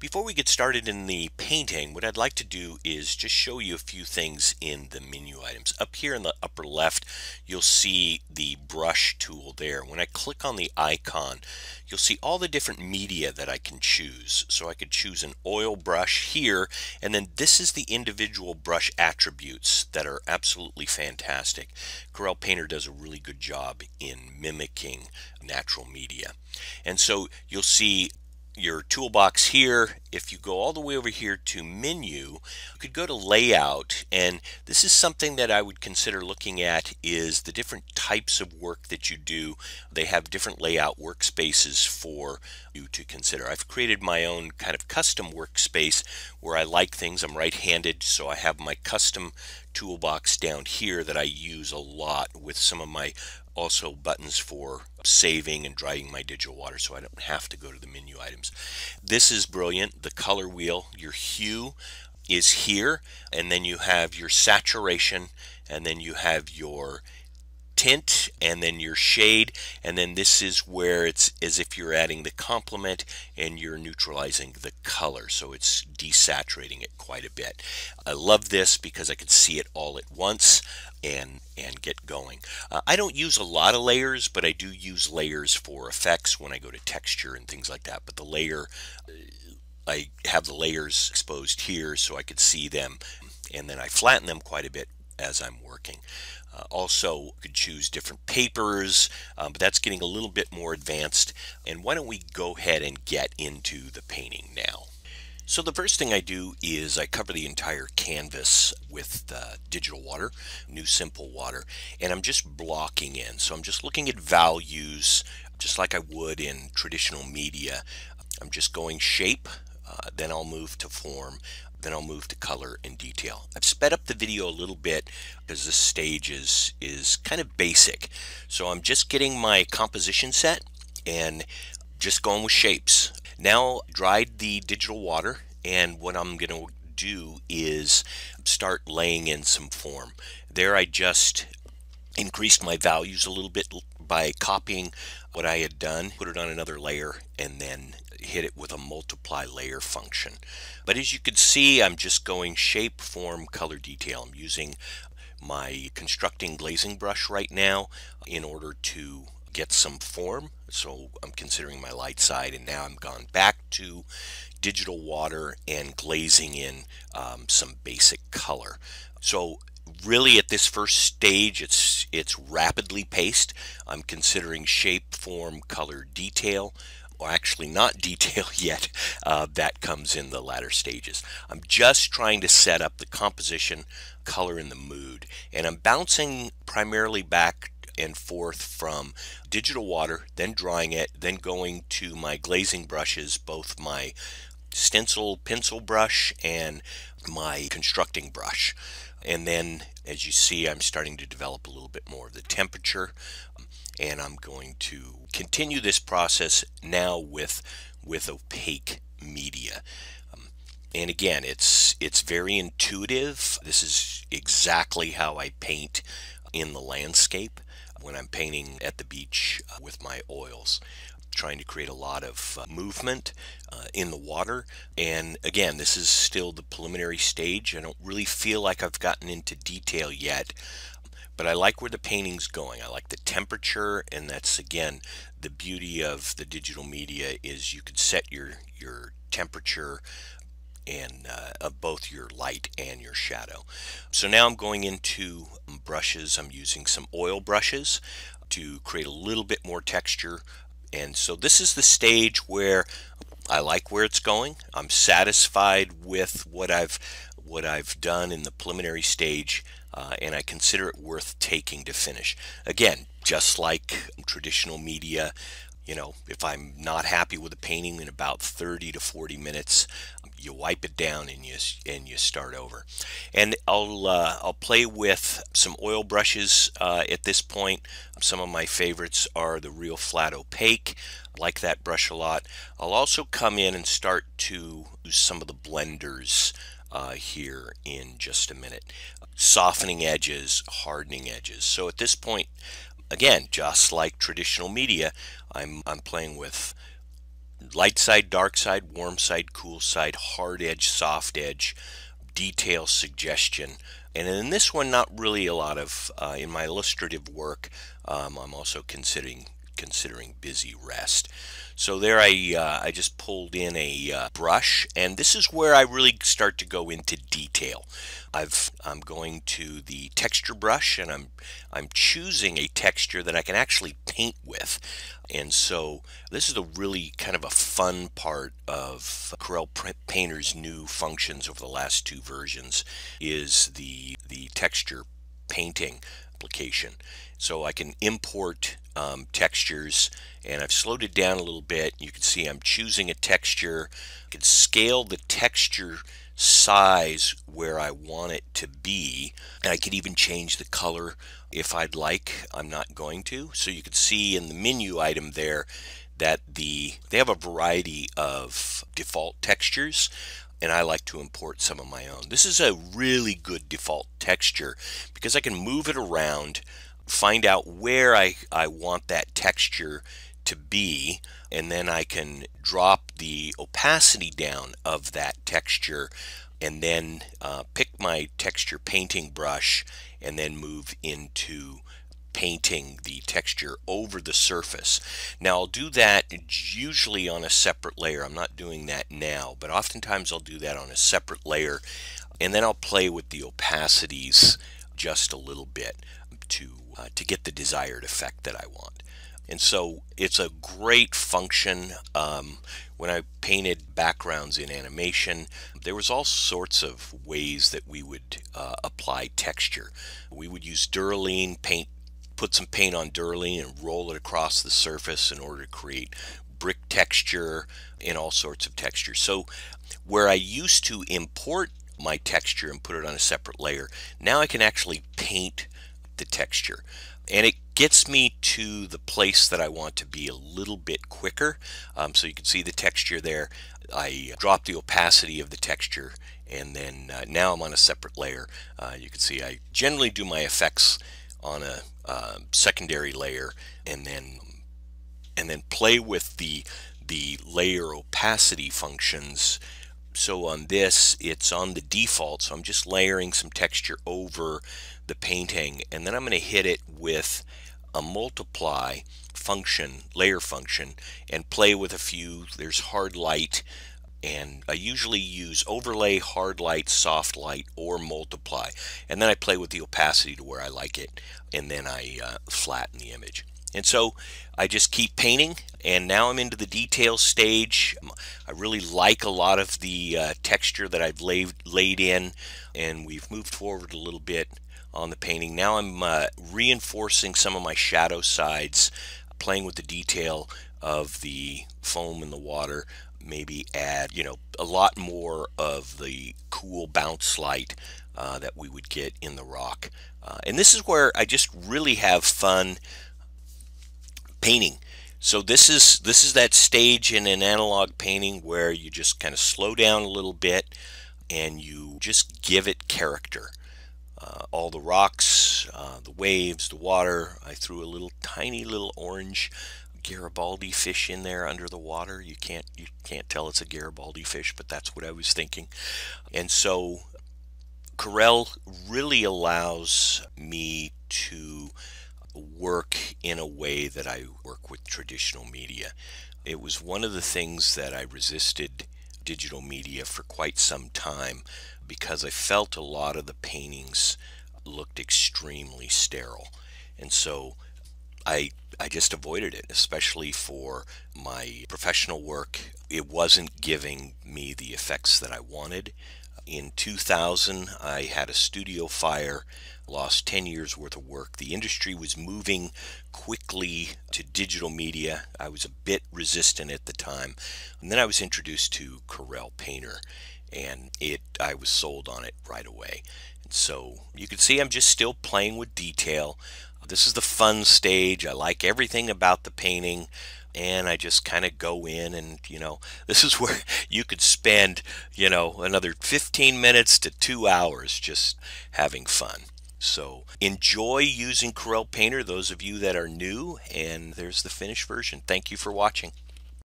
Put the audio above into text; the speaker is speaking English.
Before we get started in the painting, what I'd like to do is just show you a few things in the menu items. Up here in the upper left, you'll see the brush tool there. When I click on the icon, you'll see all the different media that I can choose. So I could choose an oil brush here, and then this is the individual brush attributes that are absolutely fantastic. Corel Painter does a really good job in mimicking natural media. And so you'll see your toolbox here, if you go all the way over here to menu, you could go to layout and this is something that I would consider looking at is the different types of work that you do. They have different layout workspaces for you to consider. I've created my own kind of custom workspace where I like things. I'm right-handed so I have my custom toolbox down here that I use a lot with some of my also buttons for saving and drying my digital water so I don't have to go to the menu items. This is brilliant. The color wheel, your hue is here and then you have your saturation and then you have your tint and then your shade and then this is where it's as if you're adding the complement and you're neutralizing the color. So it's desaturating it quite a bit. I love this because I can see it all at once and and get going. Uh, I don't use a lot of layers but I do use layers for effects when I go to texture and things like that. But the layer I have the layers exposed here so I could see them and then I flatten them quite a bit as I'm working. Uh, also, you could choose different papers, um, but that's getting a little bit more advanced. And why don't we go ahead and get into the painting now? So the first thing I do is I cover the entire canvas with uh, digital water, new simple water, and I'm just blocking in. So I'm just looking at values just like I would in traditional media. I'm just going shape, uh, then I'll move to form, then I'll move to color and detail. I've sped up the video a little bit because this stage is, is kind of basic. So I'm just getting my composition set and just going with shapes. Now dried the digital water and what I'm going to do is start laying in some form. There I just increased my values a little bit by copying what I had done, put it on another layer, and then hit it with a multiply layer function. But as you can see, I'm just going shape, form, color, detail. I'm using my constructing glazing brush right now in order to get some form. So I'm considering my light side and now I'm gone back to digital water and glazing in um, some basic color. So really at this first stage it's it's rapidly paced. I'm considering shape, form, color, detail or actually not detail yet, uh, that comes in the latter stages. I'm just trying to set up the composition, color, and the mood. And I'm bouncing primarily back and forth from digital water, then drying it, then going to my glazing brushes, both my stencil pencil brush and my constructing brush. And then, as you see, I'm starting to develop a little bit more of the temperature and I'm going to continue this process now with with opaque media. Um, and again, it's it's very intuitive. This is exactly how I paint in the landscape when I'm painting at the beach uh, with my oils trying to create a lot of uh, movement uh, in the water. And again, this is still the preliminary stage. I don't really feel like I've gotten into detail yet but I like where the painting's going. I like the temperature, and that's again the beauty of the digital media is you could set your your temperature and uh, of both your light and your shadow. So now I'm going into brushes. I'm using some oil brushes to create a little bit more texture. And so this is the stage where I like where it's going. I'm satisfied with what I've what I've done in the preliminary stage uh, and I consider it worth taking to finish. Again, just like traditional media, you know, if I'm not happy with a painting in about 30 to 40 minutes, you wipe it down and you and you start over. And I'll uh, I'll play with some oil brushes uh, at this point. Some of my favorites are the Real Flat Opaque. I like that brush a lot. I'll also come in and start to use some of the blenders uh, here in just a minute. Softening edges, hardening edges. So at this point, again, just like traditional media, I'm, I'm playing with light side, dark side, warm side, cool side, hard edge, soft edge, detail suggestion. And in this one, not really a lot of, uh, in my illustrative work, um, I'm also considering considering busy rest. So there I, uh, I just pulled in a uh, brush and this is where I really start to go into detail. I've, I'm going to the texture brush and I'm, I'm choosing a texture that I can actually paint with. And so this is a really kind of a fun part of Corel Painter's new functions over the last two versions is the, the texture painting application. So I can import um, textures and I've slowed it down a little bit. You can see I'm choosing a texture. I can scale the texture size where I want it to be and I can even change the color if I'd like. I'm not going to. So you can see in the menu item there that the they have a variety of default textures and I like to import some of my own. This is a really good default texture because I can move it around, find out where I, I want that texture to be, and then I can drop the opacity down of that texture and then uh, pick my texture painting brush and then move into painting the texture over the surface. Now I'll do that usually on a separate layer. I'm not doing that now, but oftentimes I'll do that on a separate layer and then I'll play with the opacities just a little bit to, uh, to get the desired effect that I want. And so it's a great function. Um, when I painted backgrounds in animation, there was all sorts of ways that we would uh, apply texture. We would use Duraline paint put some paint on Duraline and roll it across the surface in order to create brick texture and all sorts of textures. So where I used to import my texture and put it on a separate layer, now I can actually paint the texture. And it gets me to the place that I want to be a little bit quicker. Um, so you can see the texture there. I drop the opacity of the texture and then uh, now I'm on a separate layer. Uh, you can see I generally do my effects on a uh, secondary layer and then and then play with the the layer opacity functions so on this it's on the default so I'm just layering some texture over the painting and then I'm going to hit it with a multiply function layer function and play with a few there's hard light and I usually use overlay, hard light, soft light, or multiply. And then I play with the opacity to where I like it, and then I uh, flatten the image. And so I just keep painting, and now I'm into the detail stage. I really like a lot of the uh, texture that I've laid, laid in, and we've moved forward a little bit on the painting. Now I'm uh, reinforcing some of my shadow sides, playing with the detail of the foam in the water maybe add, you know, a lot more of the cool bounce light uh, that we would get in the rock. Uh, and this is where I just really have fun painting. So this is this is that stage in an analog painting where you just kind of slow down a little bit and you just give it character. Uh, all the rocks, uh, the waves, the water. I threw a little tiny little orange Garibaldi fish in there under the water. You can't you can't tell it's a Garibaldi fish, but that's what I was thinking. And so Corel really allows me to work in a way that I work with traditional media. It was one of the things that I resisted digital media for quite some time because I felt a lot of the paintings looked extremely sterile. And so I I just avoided it, especially for my professional work. It wasn't giving me the effects that I wanted. In 2000, I had a studio fire, lost 10 years worth of work. The industry was moving quickly to digital media. I was a bit resistant at the time. And then I was introduced to Corel Painter and it I was sold on it right away. And so you can see I'm just still playing with detail. This is the fun stage. I like everything about the painting and I just kind of go in and you know this is where you could spend you know another 15 minutes to two hours just having fun. So enjoy using Corel Painter those of you that are new and there's the finished version. Thank you for watching